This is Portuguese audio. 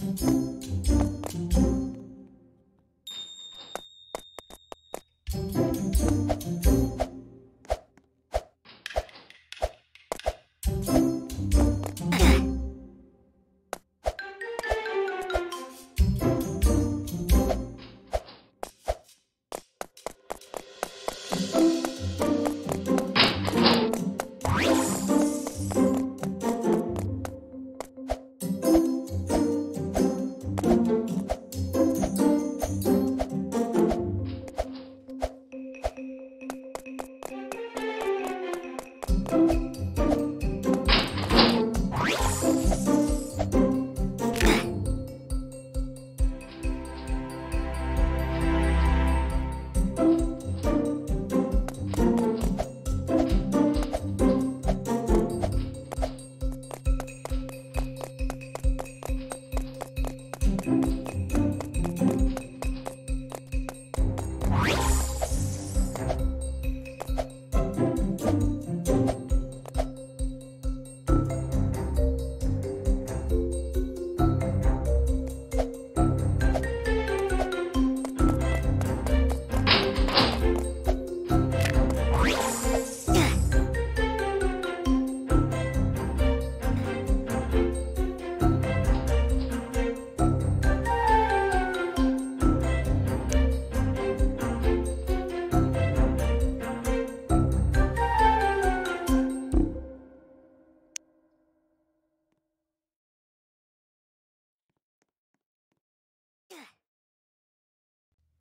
Música